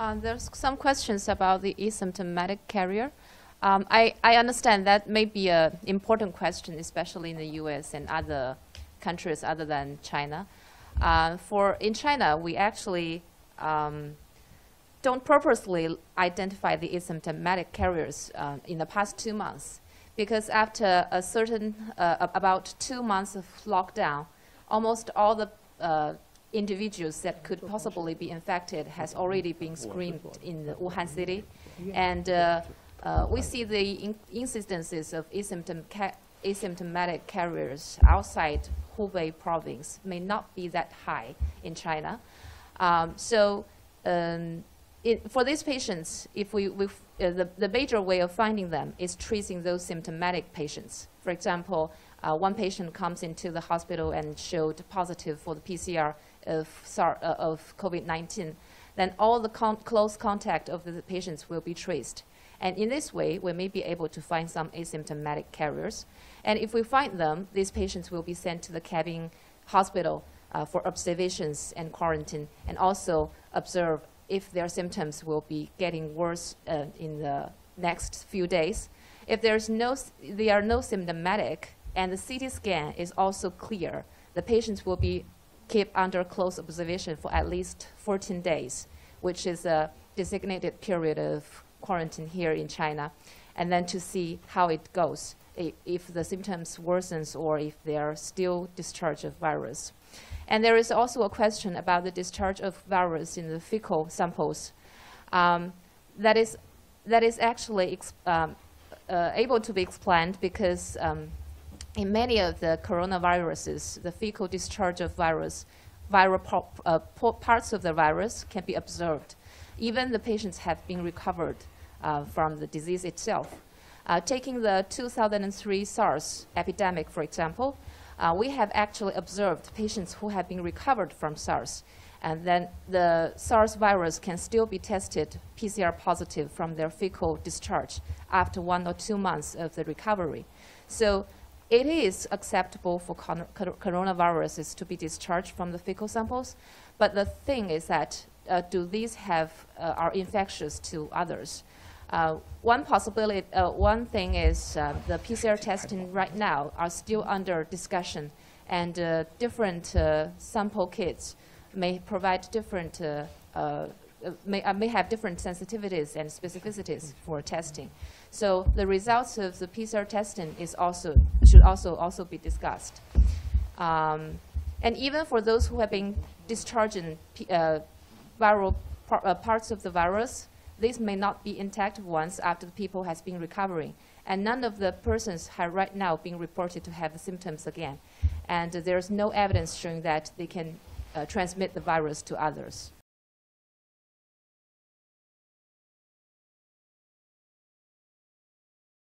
Uh, there's some questions about the asymptomatic carrier. Um, I, I understand that may be an important question, especially in the U.S. and other countries other than China. Uh, for in China, we actually um, don't purposely identify the asymptomatic carriers uh, in the past two months because after a certain uh, about two months of lockdown, almost all the uh, individuals that could possibly be infected has already been screened in the Wuhan city, and uh, uh, we see the in incidences of asymptom ca asymptomatic carriers outside Hubei province may not be that high in China. Um, so um, it, for these patients, if we, we uh, the, the major way of finding them is tracing those symptomatic patients. For example, uh, one patient comes into the hospital and showed positive for the PCR of, uh, of COVID-19, then all the con close contact of the patients will be traced. And in this way, we may be able to find some asymptomatic carriers. And if we find them, these patients will be sent to the cabin hospital uh, for observations and quarantine, and also observe if their symptoms will be getting worse uh, in the next few days. If there's no, they are no symptomatic, and the CT scan is also clear, the patients will be kept under close observation for at least 14 days, which is a designated period of quarantine here in China, and then to see how it goes, if the symptoms worsens or if they are still discharge of virus. And there is also a question about the discharge of virus in the fecal samples. Um, that is that is actually um, uh, able to be explained because um, in many of the coronaviruses, the fecal discharge of virus, viral uh, parts of the virus can be observed. Even the patients have been recovered uh, from the disease itself. Uh, taking the 2003 SARS epidemic, for example, uh, we have actually observed patients who have been recovered from SARS and then the SARS virus can still be tested PCR positive from their fecal discharge after one or two months of the recovery. So it is acceptable for coronaviruses to be discharged from the fecal samples, but the thing is that uh, do these have uh, are infectious to others? Uh, one possibility, uh, one thing is uh, the PCR testing right now are still under discussion, and uh, different sample kits may provide different may, may have different sensitivities and specificities for testing. So the results of the PCR testing is also should also also be discussed. Um, and even for those who have been discharging uh, viral par uh, parts of the virus, these may not be intact ones after the people has been recovering. And none of the persons have right now been reported to have symptoms again. And uh, there's no evidence showing that they can uh, transmit the virus to others.